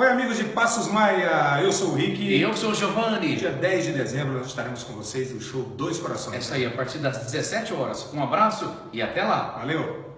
Oi, amigos de Passos Maia, eu sou o Rick. E eu sou o Giovanni. Dia 10 de dezembro nós estaremos com vocês no show Dois Corações. É isso aí, a partir das 17 horas. Um abraço e até lá. Valeu!